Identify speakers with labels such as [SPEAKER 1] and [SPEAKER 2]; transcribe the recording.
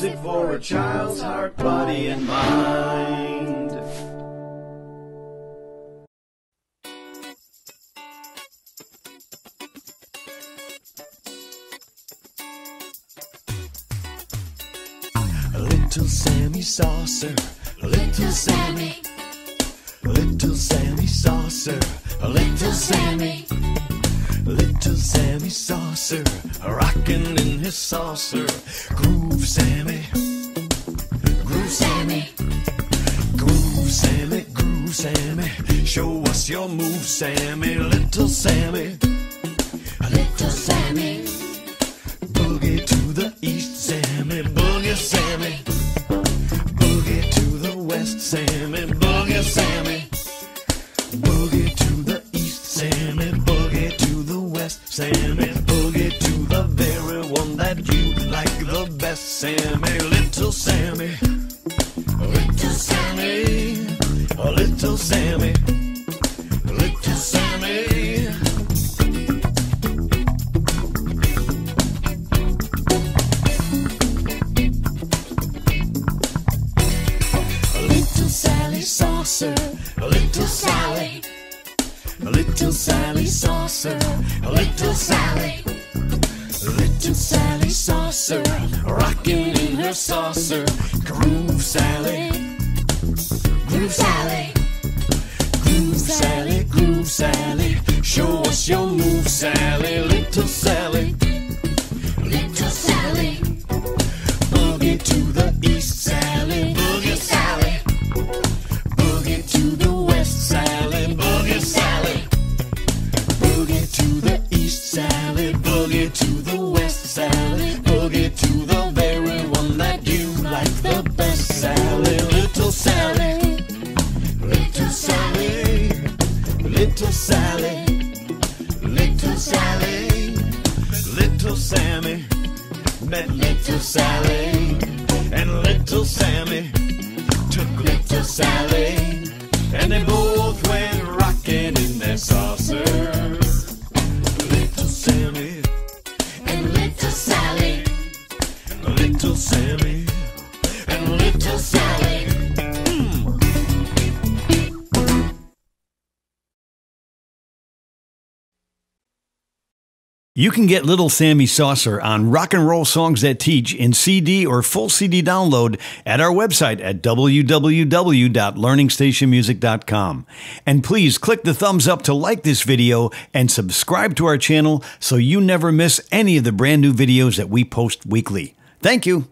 [SPEAKER 1] Music for a child's heart, body, and mind.
[SPEAKER 2] Little Sammy Saucer, little Sammy, little Sammy Saucer, little Sammy, little Sammy Saucer, rocking in his saucer. Groove Sammy, groove Sammy, groove Sammy, groove Sammy. Show us your move, Sammy, little Sammy, little Sammy. Boogie to the east, Sammy, boogie, Sammy. Boogie to the west, Sammy, boogie, Sammy. Boogie to the east, Sammy, boogie to the west, Sammy. Boogie to the very you like the best, Sammy, little Sammy. Little Sammy, little Sammy, little Sammy. A little Sally Saucer, Little Sally, Little Sally Saucer, a Little Sally, Saucer, rocking in her saucer. Groove Sally, Groove Sally, Groove Sally, Groove Sally. Little Sally. Little Sally. Little Sammy met little Sally, and little Sammy took little Sally, and they both went rocking in their saucer. Little Sammy and little Sally, little Sammy
[SPEAKER 3] You can get Little Sammy Saucer on Rock and Roll Songs That Teach in CD or full CD download at our website at www.learningstationmusic.com. And please click the thumbs up to like this video and subscribe to our channel so you never miss any of the brand new videos that we post weekly. Thank you.